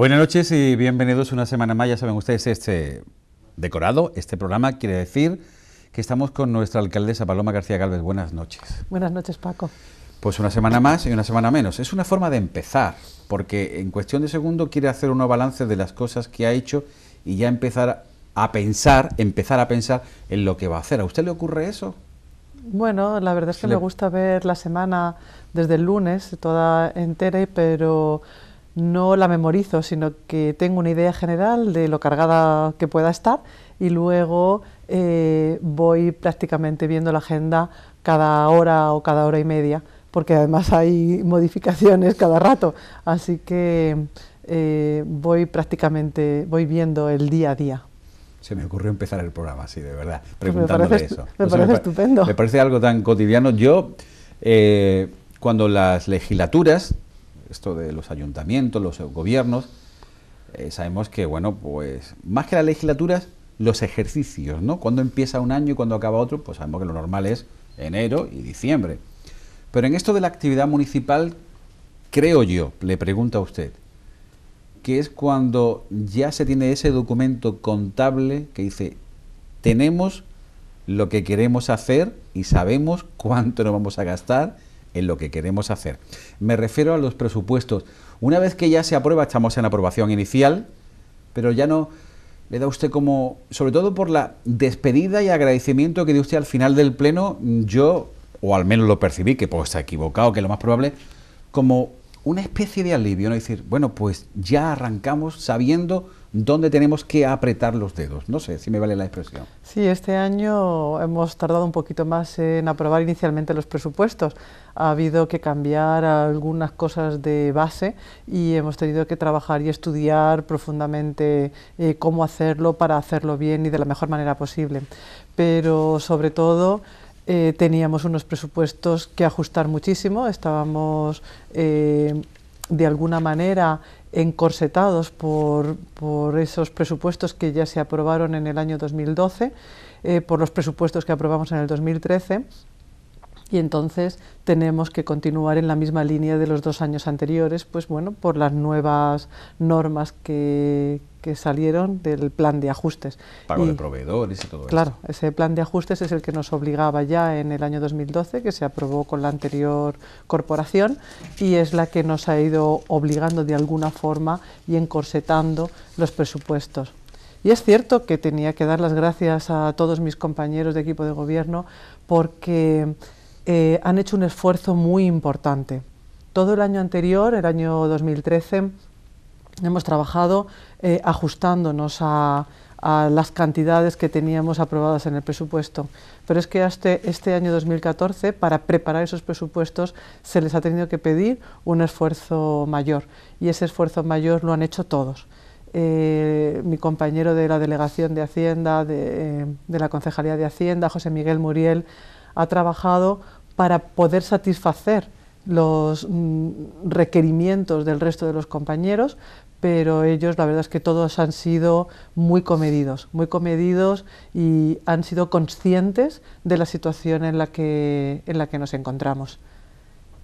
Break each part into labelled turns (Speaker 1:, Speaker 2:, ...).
Speaker 1: Buenas noches y bienvenidos una semana más. Ya saben ustedes, este decorado, este programa quiere decir que estamos con nuestra alcaldesa Paloma García Galvez. Buenas noches.
Speaker 2: Buenas noches, Paco.
Speaker 1: Pues una semana más y una semana menos. Es una forma de empezar, porque en cuestión de segundo quiere hacer un balance de las cosas que ha hecho y ya empezar a pensar, empezar a pensar en lo que va a hacer. ¿A usted le ocurre eso?
Speaker 2: Bueno, la verdad es que me gusta ver la semana desde el lunes, toda entera, pero no la memorizo, sino que tengo una idea general de lo cargada que pueda estar y luego eh, voy prácticamente viendo la agenda cada hora o cada hora y media, porque además hay modificaciones cada rato, así que eh, voy prácticamente, voy viendo el día a día.
Speaker 1: Se me ocurrió empezar el programa así, de verdad,
Speaker 2: pues preguntándole eso. Me parece estupendo.
Speaker 1: Me parece algo tan cotidiano. Yo, eh, cuando las legislaturas esto de los ayuntamientos, los gobiernos, eh, sabemos que, bueno, pues más que las legislaturas, los ejercicios, ¿no? Cuando empieza un año y cuando acaba otro, pues sabemos que lo normal es enero y diciembre. Pero en esto de la actividad municipal, creo yo, le pregunto a usted, que es cuando ya se tiene ese documento contable que dice, tenemos lo que queremos hacer y sabemos cuánto nos vamos a gastar en lo que queremos hacer. Me refiero a los presupuestos. Una vez que ya se aprueba, estamos en aprobación inicial, pero ya no le da usted como, sobre todo por la despedida y agradecimiento que dio usted al final del pleno, yo, o al menos lo percibí, que pues está equivocado, que lo más probable, como una especie de alivio, ¿no? decir, bueno, pues ya arrancamos sabiendo dónde tenemos que apretar los dedos. No sé si me vale la expresión.
Speaker 2: Sí, este año hemos tardado un poquito más en aprobar inicialmente los presupuestos. Ha habido que cambiar algunas cosas de base y hemos tenido que trabajar y estudiar profundamente eh, cómo hacerlo para hacerlo bien y de la mejor manera posible. Pero sobre todo eh, teníamos unos presupuestos que ajustar muchísimo, estábamos eh, de alguna manera encorsetados por, esos presupuestos que ya se aprobaron en el año 2012, eh, por los presupuestos que aprobamos en el 2013 y entonces tenemos que continuar en la misma línea de los dos años anteriores, pues bueno, por las nuevas normas que, que salieron del plan de ajustes.
Speaker 1: Pago de proveedores y todo
Speaker 2: eso. Claro, ese plan de ajustes es el que nos obligaba ya en el año 2012, que se aprobó con la anterior corporación, y es la que nos ha ido obligando de alguna forma y encorsetando los presupuestos. Y es cierto que tenía que dar las gracias a todos mis compañeros de equipo de gobierno porque eh, han hecho un esfuerzo muy importante. Todo el año anterior, el año 2013, hemos trabajado eh, ajustándonos a, las cantidades que teníamos aprobadas en el presupuesto. Pero es que este, este año 2014, para preparar esos presupuestos, se les ha tenido que pedir un esfuerzo mayor. Y ese esfuerzo mayor lo han hecho todos. Eh, mi compañero de la Delegación de Hacienda, de, de la Concejalía de Hacienda, José Miguel Muriel, ha trabajado para poder satisfacer los mm, requerimientos del resto de los compañeros, pero ellos la verdad es que todos han sido muy comedidos, muy comedidos y han sido conscientes de la situación en la que, en la que nos encontramos.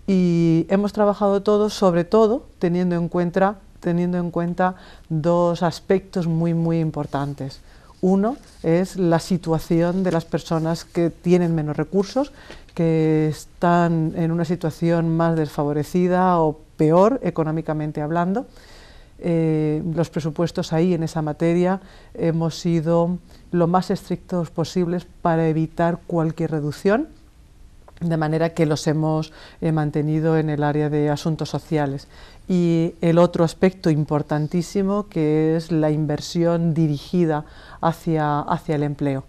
Speaker 2: Y hemos trabajado todos, sobre todo, teniendo en cuenta, teniendo en cuenta dos aspectos muy, muy importantes. Uno es la situación de las personas que tienen menos recursos, que están en una situación más desfavorecida o peor económicamente hablando. Eh, los presupuestos ahí en esa materia hemos sido lo más estrictos posibles para evitar cualquier reducción, de manera que los hemos eh, mantenido en el área de asuntos sociales. Y el otro aspecto importantísimo que es la inversión dirigida hacia, hacia el empleo.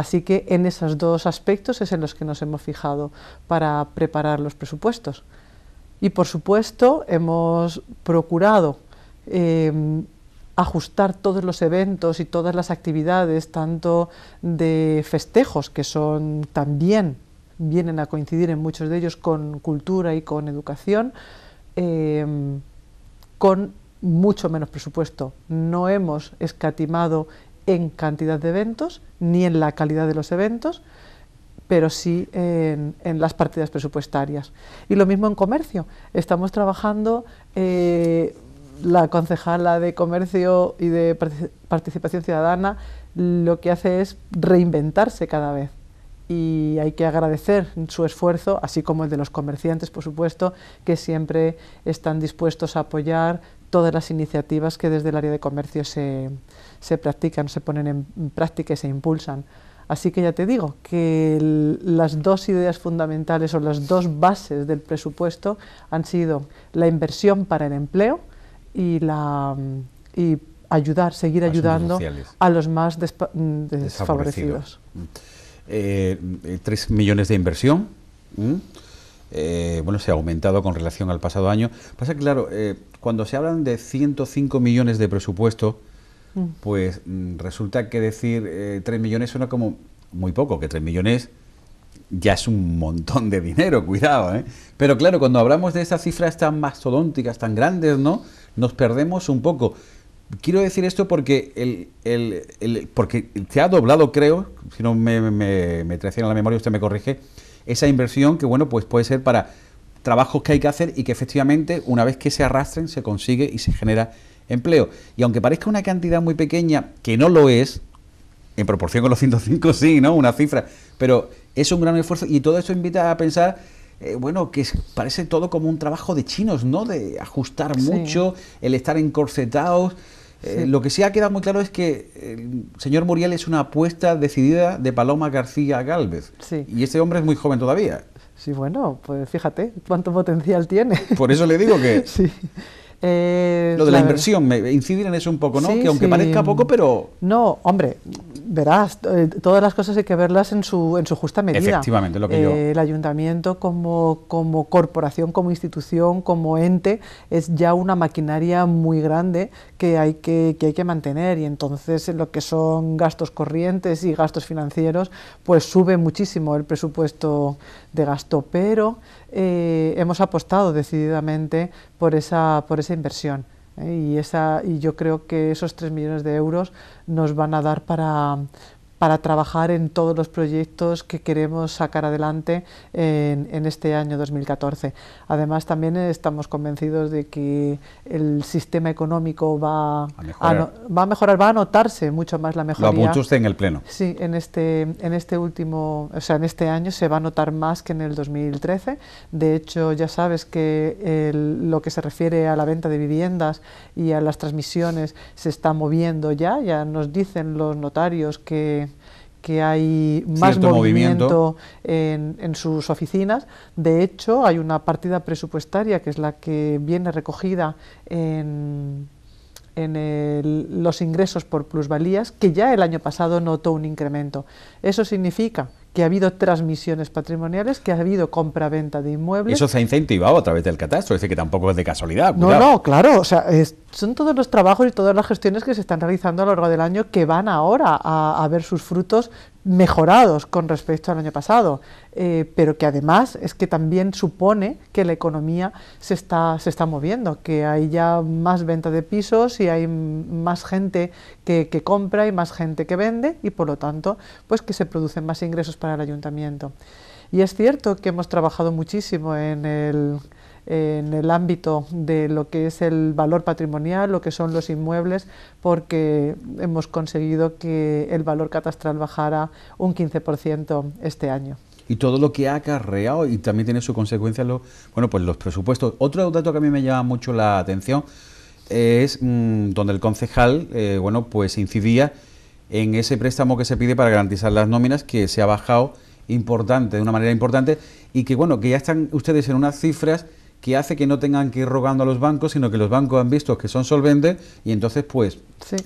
Speaker 2: Así que en esos dos aspectos es en los que nos hemos fijado para preparar los presupuestos. Y por supuesto hemos procurado eh, ajustar todos los eventos y todas las actividades, tanto de festejos, que son también vienen a coincidir en muchos de ellos con cultura y con educación, eh, con mucho menos presupuesto. No hemos escatimado en cantidad de eventos ni en la calidad de los eventos, pero sí en, las partidas presupuestarias. Y lo mismo en comercio. Estamos trabajando eh, la concejala de Comercio y de Participación Ciudadana lo que hace es reinventarse cada vez y hay que agradecer su esfuerzo, así como el de los comerciantes, por supuesto, que siempre están dispuestos a apoyar todas las iniciativas que desde el área de comercio se, se practican, se ponen en práctica y se impulsan. Así que ya te digo que las dos ideas fundamentales o las dos bases del presupuesto han sido la inversión para el empleo y, la, y ayudar, seguir ayudando a los más desfavorecidos.
Speaker 1: Eh, 3 millones de inversión. Eh, bueno, se ha aumentado con relación al pasado año. Pasa que, claro, eh, cuando se hablan de 105 millones de presupuesto, mm. pues mm, resulta que decir 3 eh, millones suena como muy poco, que 3 millones ya es un montón de dinero, cuidado, ¿eh? Pero claro, cuando hablamos de esas cifras tan mastodónticas, tan grandes, ¿no? Nos perdemos un poco. Quiero decir esto porque el, el, el, porque se ha doblado, creo, si no me, me, me la memoria, usted me corrige, esa inversión que, bueno, pues puede ser para trabajos que hay que hacer y que efectivamente, una vez que se arrastren, se consigue y se genera empleo. Y aunque parezca una cantidad muy pequeña, que no lo es, en proporción con los 105 sí, ¿no? Una cifra, pero es un gran esfuerzo y todo esto invita a pensar eh, bueno, que parece todo como un trabajo de chinos, ¿no? De ajustar mucho, el estar encorsetados. Eh, lo que sí ha quedado muy claro es que el señor Muriel es una apuesta decidida de Paloma García Galvez. Y este hombre es muy joven todavía.
Speaker 2: Sí, bueno, pues fíjate cuánto potencial tiene.
Speaker 1: Por eso le digo que... sí. Eh, lo de la, inversión, me, incidir en eso un poco, ¿no? que aunque parezca poco, pero...
Speaker 2: No, hombre, verás, eh, todas las cosas hay que verlas en su, en su justa medida.
Speaker 1: Efectivamente, lo que yo...
Speaker 2: Eh, el ayuntamiento como, como corporación, como institución, como ente, es ya una maquinaria muy grande que hay que, que hay que mantener y entonces en lo que son gastos corrientes y gastos financieros, pues sube muchísimo el presupuesto de gasto, pero eh, hemos apostado decididamente por esa, por esa inversión. ¿eh? Y, esa, y yo creo que esos 3 millones de euros nos van a dar para, para trabajar en todos los proyectos que queremos sacar adelante en, este año 2014. Además, también estamos convencidos de que el sistema económico va a mejorar, va a, mejorar, va a notarse mucho más la mejoría.
Speaker 1: Lo ha usted en el Pleno.
Speaker 2: Sí, en este, en este último, o sea, en este año se va a notar más que en el 2013. De hecho, ya sabes que lo que se refiere a la venta de viviendas y a las transmisiones se está moviendo ya, ya nos dicen los notarios que que hay más movimiento, En, sus oficinas. De hecho, hay una partida presupuestaria que es la que viene recogida en, en los ingresos por plusvalías, que ya el año pasado notó un incremento. Eso significa que ha habido transmisiones patrimoniales, que ha habido compra-venta de inmuebles.
Speaker 1: Eso se ha incentivado a través del catastro, es decir, que tampoco es de casualidad.
Speaker 2: No, no, claro, o sea, son todos los trabajos y todas las gestiones que se están realizando a lo largo del año que van ahora a, a ver sus frutos mejorados con respecto al año pasado, eh, pero que además es que también supone que la economía se está, se está moviendo, que hay ya más venta de pisos y hay más gente que, que, compra y más gente que vende y por lo tanto pues que se producen más ingresos para el ayuntamiento. Y es cierto que hemos trabajado muchísimo en el en el ámbito de lo que es el valor patrimonial, lo que son los inmuebles, porque hemos conseguido que el valor catastral bajara un 15% este año.
Speaker 1: Y todo lo que ha acarreado y también tiene su consecuencia lo, bueno pues los presupuestos. Otro dato que a mí me llama mucho la atención es mm, donde el concejal eh, bueno pues incidía en ese préstamo que se pide para garantizar las nóminas que se ha bajado importante de una manera importante y que bueno que ya están ustedes en unas cifras que hace que no tengan que ir rogando a los bancos, sino que los bancos han visto que son solventes y entonces pues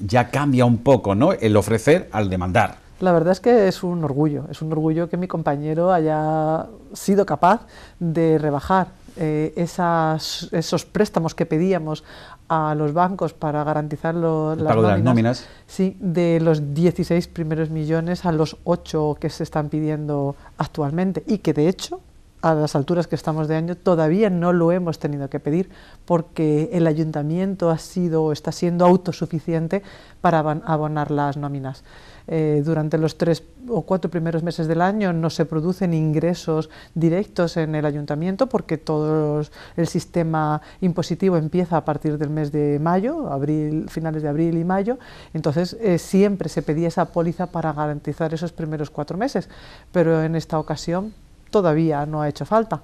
Speaker 1: ya cambia un poco ¿no? el ofrecer al demandar.
Speaker 2: La verdad es que es un orgullo, es un orgullo que mi compañero haya sido capaz de rebajar eh, esas, esos préstamos que pedíamos a los bancos para garantizar las,
Speaker 1: nóminas, nóminas,
Speaker 2: Sí, de los 16 primeros millones a los 8 que se están pidiendo actualmente y que de hecho a las alturas que estamos de año, todavía no lo hemos tenido que pedir porque el ayuntamiento ha sido, está siendo autosuficiente para abonar las nóminas. eh, durante los tres o cuatro primeros meses del año no se producen ingresos directos en el ayuntamiento porque todo el sistema impositivo empieza a partir del mes de mayo, abril, finales de abril y mayo, entonces eh, siempre se pedía esa póliza para garantizar esos primeros cuatro meses, pero en esta ocasión todavía no ha hecho falta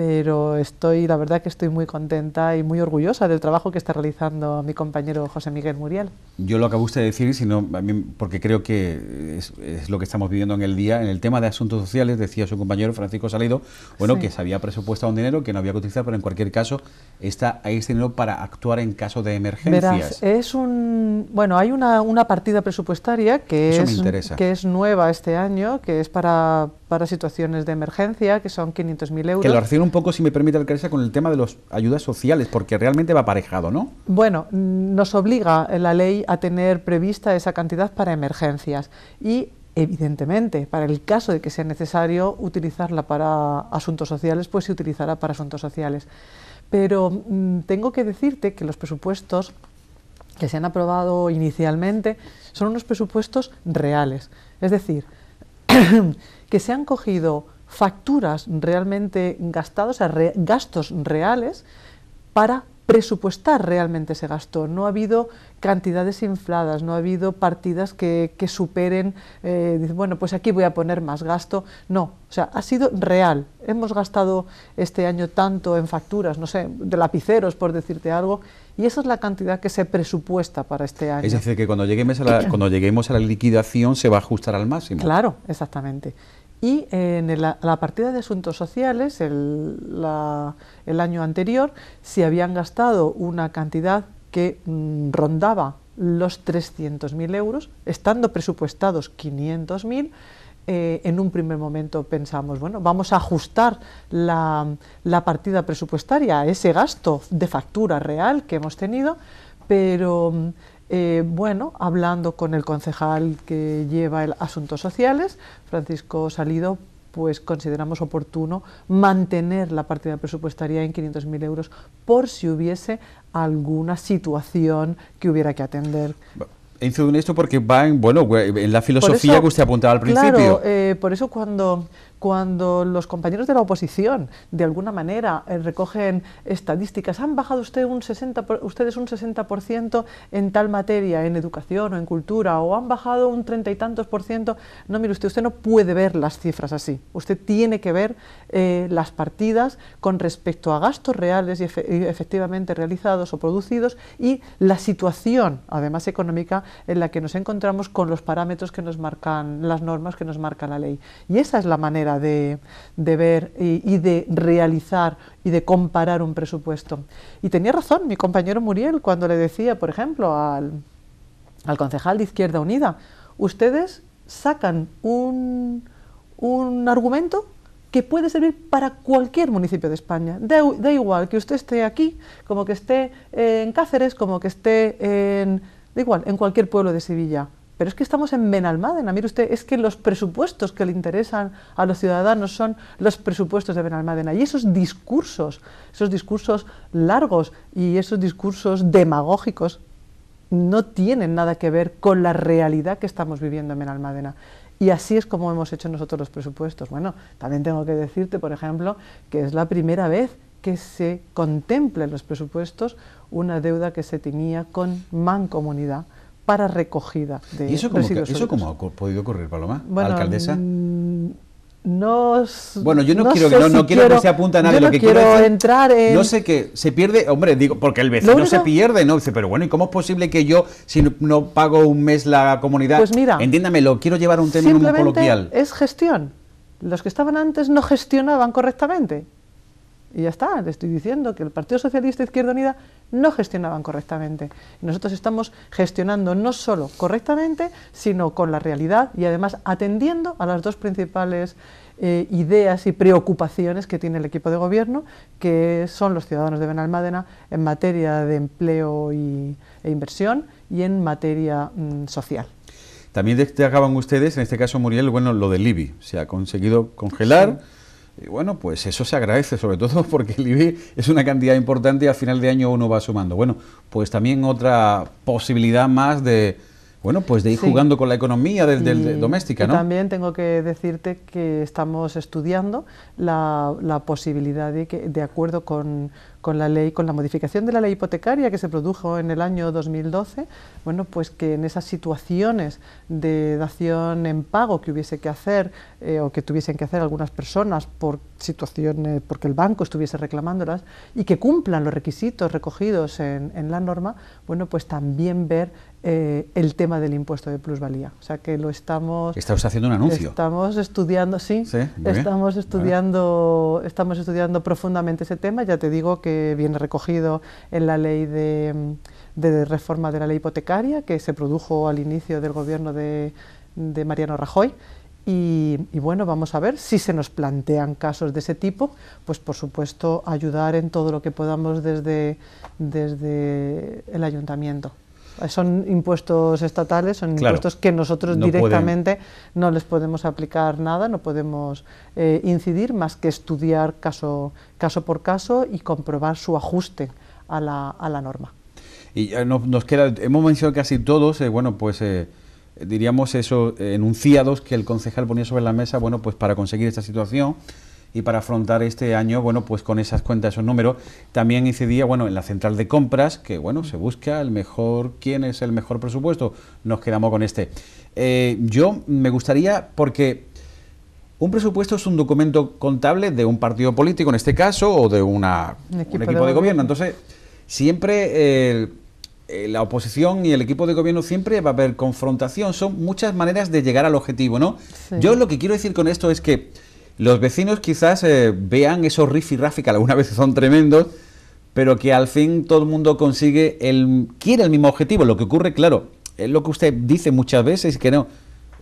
Speaker 2: pero estoy, la verdad que estoy muy contenta y muy orgullosa del trabajo que está realizando mi compañero José Miguel Muriel.
Speaker 1: Yo lo acabo usted de decir, sino, porque creo que es, lo que estamos viviendo en el día. En el tema de asuntos sociales, decía su compañero Francisco Salido, bueno, que se había presupuestado un dinero que no había que utilizar, pero en cualquier caso está ahí este dinero para actuar en caso de emergencias.
Speaker 2: es un, bueno, hay una, una partida presupuestaria que es, que es nueva este año, que es para, para situaciones de emergencia, que son 500.000 euros.
Speaker 1: Que lo reciben un poco, si me permite, alcaldesa, con el tema de las ayudas sociales, porque realmente va aparejado, ¿no?
Speaker 2: Bueno, nos obliga la ley a tener prevista esa cantidad para emergencias y evidentemente, para el caso de que sea necesario utilizarla para asuntos sociales, pues se utilizará para asuntos sociales. Pero mm, tengo que decirte que los presupuestos que se han aprobado inicialmente son unos presupuestos reales. Es decir, que se han cogido facturas realmente gastadas, o sea, gastos reales, para presupuestar realmente ese gasto. No ha habido cantidades infladas, no ha habido partidas que, superen, eh, bueno, pues aquí voy a poner más gasto. No, o sea, ha sido real. Hemos gastado este año tanto en facturas, no sé, de lapiceros, por decirte algo, y esa es la cantidad que se presupuesta para este año.
Speaker 1: Es decir, que cuando lleguemos a la, cuando lleguemos a la liquidación se va a ajustar al máximo.
Speaker 2: Claro, exactamente. Y en la, partida de asuntos sociales, el, el, año anterior, se habían gastado una cantidad que mm, rondaba los 300.000 euros, estando presupuestados 500.000, eh, en un primer momento pensamos, bueno, vamos a ajustar la, la, partida presupuestaria a ese gasto de factura real que hemos tenido, pero eh, bueno, hablando con el concejal que lleva el Asuntos Sociales, Francisco Salido, pues consideramos oportuno mantener la partida presupuestaria en 500.000 euros por si hubiese alguna situación que hubiera que atender.
Speaker 1: Incido en esto porque va en, bueno, en la filosofía que usted apuntaba al principio.
Speaker 2: Claro, eh, por eso cuando cuando los compañeros de la oposición de alguna manera eh, recogen estadísticas, han bajado usted un 60 ustedes un 60% en tal materia, en educación o en cultura, o han bajado un treinta y tantos por ciento, no, mire usted, usted no puede ver las cifras así, usted tiene que ver eh, las partidas con respecto a gastos reales y, efectivamente realizados o producidos y la situación, además económica, en la que nos encontramos con los parámetros que nos marcan las normas que nos marca la ley. Y esa es la manera de, ver y, de realizar y de comparar un presupuesto. Y tenía razón mi compañero Muriel cuando le decía, por ejemplo, al, al concejal de Izquierda Unida, ustedes sacan un, un argumento que puede servir para cualquier municipio de España. Da, da, igual que usted esté aquí, como que esté en Cáceres, como que esté en, da igual, en cualquier pueblo de Sevilla. Pero es que estamos en Benalmádena. Mire usted, es que los presupuestos que le interesan a los ciudadanos son los presupuestos de Benalmádena. Y esos discursos, esos discursos largos y esos discursos demagógicos no tienen nada que ver con la realidad que estamos viviendo en Benalmádena. Y así es como hemos hecho nosotros los presupuestos. Bueno, también tengo que decirte, por ejemplo, que es la primera vez que se contempla en los presupuestos una deuda que se tenía con mancomunidad para recogida de
Speaker 1: ¿Y eso cómo, ¿Eso cómo ha podido ocurrir, Paloma? ¿Alcaldesa?
Speaker 2: Mm, no,
Speaker 1: bueno, yo no, quiero, no, no quiero, que se apunte a nadie.
Speaker 2: lo que quiero, quiero entrar en...
Speaker 1: No sé qué, se pierde, hombre, digo, porque el vecino se pierde, ¿no? Dice, pero bueno, ¿y cómo es posible que yo, si no, pago un mes la comunidad,
Speaker 2: pues mira,
Speaker 1: entiéndame, lo quiero llevar a un término coloquial?
Speaker 2: es gestión. Los que estaban antes no gestionaban correctamente. Y ya está, le estoy diciendo que el Partido Socialista Izquierda Unida no gestionaban correctamente. Y nosotros estamos gestionando no solo correctamente, sino con la realidad y además atendiendo a las dos principales eh, ideas y preocupaciones que tiene el equipo de gobierno, que son los ciudadanos de Benalmádena en materia de empleo y, e inversión y en materia mm, social.
Speaker 1: También destacaban ustedes, en este caso Muriel, bueno, lo del IBI. Se ha conseguido congelar. Y bueno, pues eso se agradece, sobre todo porque el IBI es una cantidad importante y al final de año uno va sumando. Bueno, pues también otra posibilidad más de, bueno, pues de ir jugando con la economía del, doméstica, ¿no?
Speaker 2: también tengo que decirte que estamos estudiando la, posibilidad de que, de acuerdo con, con la ley, con la modificación de la ley hipotecaria que se produjo en el año 2012, bueno, pues que en esas situaciones de dación en pago que hubiese que hacer eh, o que tuviesen que hacer algunas personas por situaciones, porque el banco estuviese reclamándolas y que cumplan los requisitos recogidos en, en la norma, bueno, pues también ver eh, el tema del impuesto de plusvalía. O sea que lo estamos...
Speaker 1: Estamos haciendo un anuncio.
Speaker 2: Estamos estudiando, sí, estamos, estudiando, estamos estudiando profundamente ese tema. Ya te digo que viene recogido en la ley de, reforma de la ley hipotecaria que se produjo al inicio del gobierno de, Mariano Rajoy. Y, y, bueno, vamos a ver si se nos plantean casos de ese tipo, pues por supuesto ayudar en todo lo que podamos desde, desde el ayuntamiento. Son impuestos estatales, son impuestos que nosotros directamente no les podemos aplicar nada, no podemos eh, incidir más que estudiar caso, caso por caso y comprobar su ajuste a la, a la norma.
Speaker 1: Y nos, queda, hemos mencionado casi todos, eh, bueno, pues eh, diríamos eso, enunciados que el concejal ponía sobre la mesa, bueno, pues para conseguir esta situación y para afrontar este año, bueno, pues con esas cuentas, esos números, también incidía, bueno, en la central de compras, que bueno, se busca el mejor, quién es el mejor presupuesto, nos quedamos con este. Eh, yo me gustaría, porque un presupuesto es un documento contable de un partido político, en este caso, o de una, un equipo, de, gobierno. Entonces, siempre eh, la oposición y el equipo de gobierno siempre va a haber confrontación. Son muchas maneras de llegar al objetivo, ¿no? Yo lo que quiero decir con esto es que los vecinos quizás eh, vean esos riff y rafi que algunas veces son tremendos, pero que al fin todo el mundo consigue el quiere el mismo objetivo. Lo que ocurre, claro, es lo que usted dice muchas veces que no.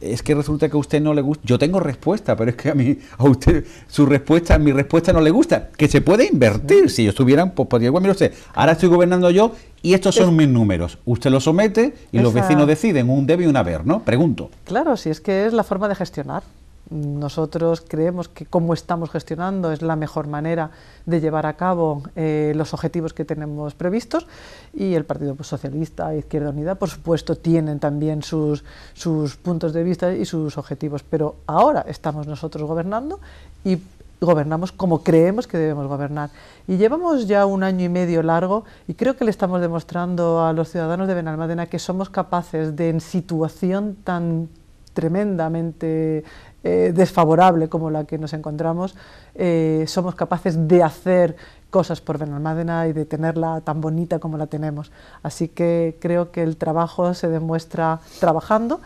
Speaker 1: Es que resulta que a usted no le gusta. Yo tengo respuesta, pero es que a mí, a usted, su respuesta, mi respuesta no le gusta. Que se puede invertir. Si ellos tuvieran, pues podría, bueno, mire usted, ahora estoy gobernando yo y estos son mis números. Usted los somete y los vecinos deciden un debe y un haber, ¿no? Pregunto.
Speaker 2: Claro, si es que es la forma de gestionar. Nosotros creemos que cómo estamos gestionando es la mejor manera de llevar a cabo eh, los objetivos que tenemos previstos y el Partido Socialista e Izquierda Unida, por supuesto, tienen también sus, sus puntos de vista y sus objetivos, pero ahora estamos nosotros gobernando y gobernamos como creemos que debemos gobernar. Y llevamos ya un año y medio largo y creo que le estamos demostrando a los ciudadanos de Benalmádena que somos capaces de, en situación tan tremendamente eh, desfavorable como la que nos encontramos, eh, somos capaces de hacer cosas por Benalmádena y de tenerla tan bonita como la tenemos. Así que creo que el trabajo se demuestra trabajando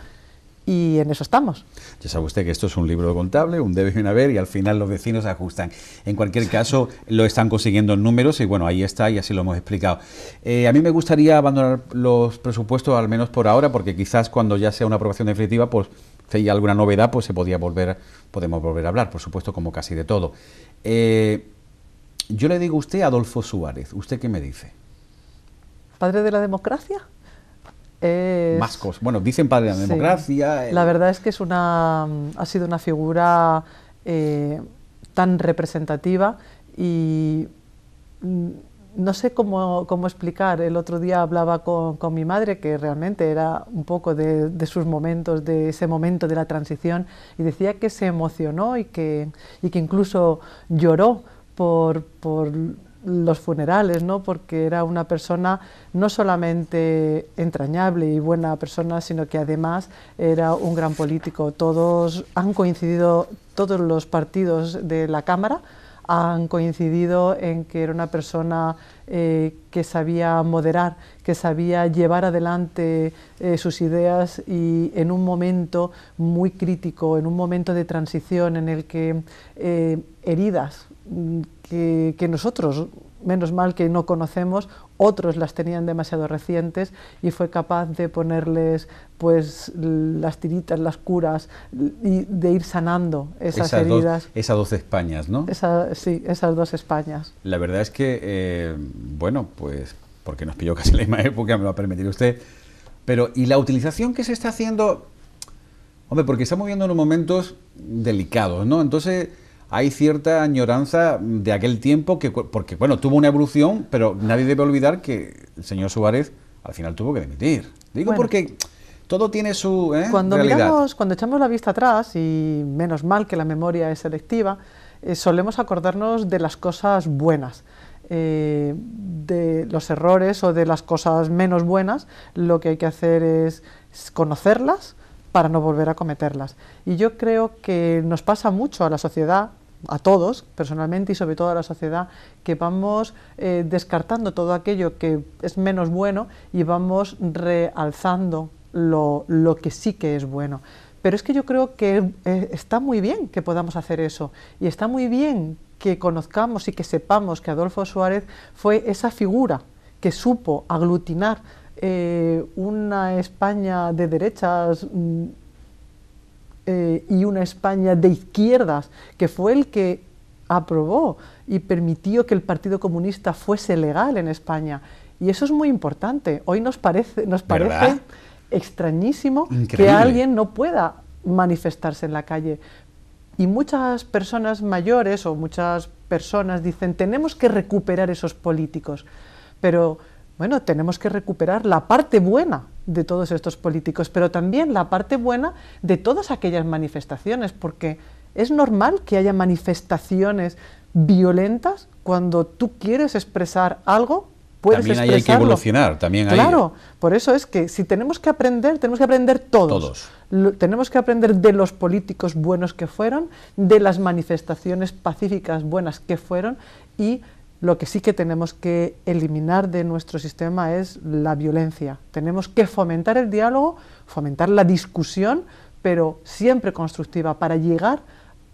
Speaker 2: y en eso estamos.
Speaker 1: Ya sabe usted que esto es un libro contable, un debe y un haber, y al final los vecinos ajustan. En cualquier caso, lo están consiguiendo en números y bueno, ahí está y así lo hemos explicado. Eh, a mí me gustaría abandonar los presupuestos, al menos por ahora, porque quizás cuando ya sea una aprobación definitiva, pues si hay alguna novedad, pues se podía volver, podemos volver a hablar, por supuesto, como casi de todo. Eh, yo le digo a usted, Adolfo Suárez, ¿usted qué me dice?
Speaker 2: ¿Padre de la democracia?
Speaker 1: Más cosas. Bueno, dicen padre de la democracia.
Speaker 2: La verdad es que es una, ha sido una figura eh, tan representativa y mm, no sé cómo, cómo, explicar. El otro día hablaba con, con, mi madre, que realmente era un poco de, de, sus momentos, de ese momento de la transición, y decía que se emocionó y que, y que incluso lloró por, por los funerales, ¿no? porque era una persona no solamente entrañable y buena persona, sino que además era un gran político. Todos han coincidido, todos los partidos de la Cámara, han coincidido en que era una persona eh, que sabía moderar, que sabía llevar adelante eh, sus ideas y en un momento muy crítico, en un momento de transición en el que eh, heridas mm, que, que nosotros menos mal que no conocemos, otros las tenían demasiado recientes y fue capaz de ponerles pues las tiritas, las curas y de ir sanando esas, heridas.
Speaker 1: esas dos Españas, ¿no?
Speaker 2: sí, esas dos Españas.
Speaker 1: La verdad es que, eh, bueno, pues porque nos pilló casi la misma época, me va a permitir usted, pero ¿y la utilización que se está haciendo? Hombre, porque estamos viendo unos momentos delicados, ¿no? Entonces hay cierta añoranza de aquel tiempo, que porque bueno, tuvo una evolución, pero nadie debe olvidar que el señor Suárez al final tuvo que dimitir. Digo porque todo tiene su ¿eh?
Speaker 2: cuando
Speaker 1: realidad.
Speaker 2: Miramos, cuando echamos la vista atrás, y menos mal que la memoria es selectiva, eh, solemos acordarnos de las cosas buenas. Eh, de los errores o de las cosas menos buenas, lo que hay que hacer es conocerlas para no volver a cometerlas. Y yo creo que nos pasa mucho a la sociedad, a todos personalmente y sobre todo a la sociedad, que vamos eh, descartando todo aquello que es menos bueno y vamos realzando lo, lo que sí que es bueno. Pero es que yo creo que eh, está muy bien que podamos hacer eso y está muy bien que conozcamos y que sepamos que Adolfo Suárez fue esa figura que supo aglutinar eh, una España de derechas mm, eh, y una España de izquierdas, que fue el que aprobó y permitió que el Partido Comunista fuese legal en España. Y eso es muy importante. Hoy nos parece, nos parece extrañísimo que alguien no pueda manifestarse en la calle. Y muchas personas mayores o muchas personas dicen, tenemos que recuperar esos políticos. Pero bueno, tenemos que recuperar la parte buena de todos estos políticos, pero también la parte buena de todas aquellas manifestaciones, porque es normal que haya manifestaciones violentas cuando tú quieres expresar algo
Speaker 1: también ahí hay que evolucionar, también
Speaker 2: Claro, por eso es que si tenemos que aprender, tenemos que aprender todos. todos. tenemos que aprender de los políticos buenos que fueron, de las manifestaciones pacíficas buenas que fueron y lo que sí que tenemos que eliminar de nuestro sistema es la violencia. Tenemos que fomentar el diálogo, fomentar la discusión, pero siempre constructiva para llegar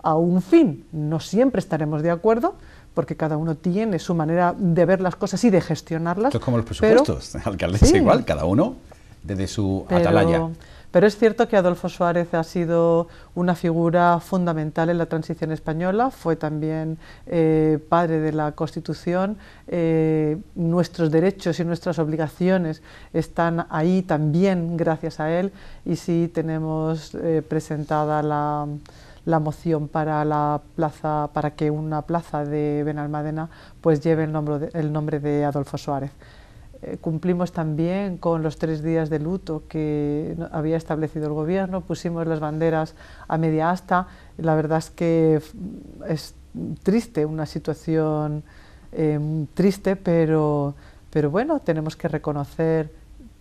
Speaker 2: a un fin. No siempre estaremos de acuerdo, porque cada uno tiene su manera de ver las cosas y de gestionarlas.
Speaker 1: Esto es como los presupuestos, alcaldes igual, cada uno desde su atalaya.
Speaker 2: Pero es cierto que Adolfo Suárez ha sido una figura fundamental en la transición española, fue también eh, padre de la Constitución, eh, nuestros derechos y nuestras obligaciones están ahí también gracias a él y sí tenemos eh, presentada la moción para la plaza para que una plaza de Benalmádena pues lleve el nombre el nombre de Adolfo Suárez. Eh, cumplimos también con los tres días de luto que había establecido el gobierno, pusimos las banderas a media asta. La verdad es que es triste, una situación eh, triste, pero, pero bueno, tenemos que reconocer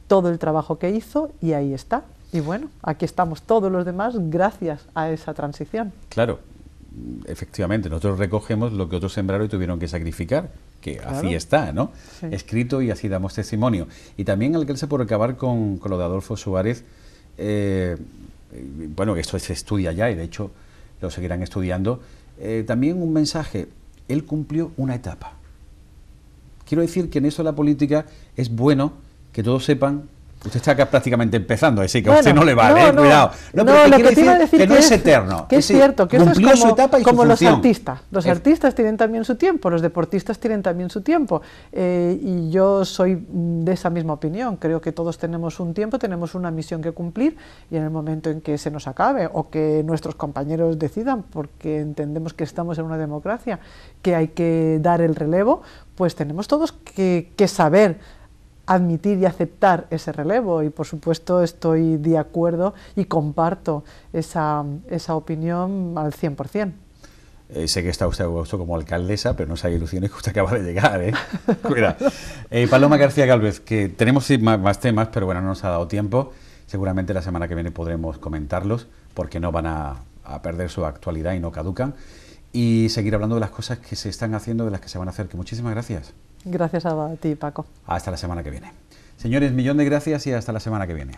Speaker 2: todo el trabajo que hizo y ahí está. Y bueno, aquí estamos todos los demás gracias a esa transición.
Speaker 1: Claro, efectivamente, nosotros recogemos lo que otros sembraron y tuvieron que sacrificar, que así está, ¿no? Escrito y así damos testimonio. Y también alcance por acabar con, con, lo de Adolfo Suárez, eh, bueno, esto se estudia ya y de hecho lo seguirán estudiando, eh, también un mensaje, él cumplió una etapa. Quiero decir que en eso la política es bueno que todos sepan Usted está acá prácticamente empezando, así que a usted no le vale, eh, cuidado.
Speaker 2: No, pero lo que decir, decir
Speaker 1: que, no es, eterno.
Speaker 2: Que es, cierto, que eso es como, su etapa y como los artistas. Los artistas tienen también su tiempo, los deportistas tienen también su tiempo. Eh, y yo soy de esa misma opinión. Creo que todos tenemos un tiempo, tenemos una misión que cumplir y en el momento en que se nos acabe o que nuestros compañeros decidan, porque entendemos que estamos en una democracia, que hay que dar el relevo, pues tenemos todos que, que saber admitir y aceptar ese relevo y por supuesto estoy de acuerdo y comparto esa, esa opinión al 100%.
Speaker 1: Eh, sé que está usted a gusto como alcaldesa, pero no se hay ilusiones que usted acaba de llegar. ¿eh? eh Paloma García Galvez, que tenemos más, más, temas, pero bueno, no nos ha dado tiempo. Seguramente la semana que viene podremos comentarlos, porque no van a, a perder su actualidad y no caducan. Y seguir hablando de las cosas que se están haciendo, de las que se van a hacer. Que muchísimas gracias.
Speaker 2: Gracias a ti, Paco.
Speaker 1: Hasta la semana que viene. Señores, millón de gracias y hasta la semana que viene.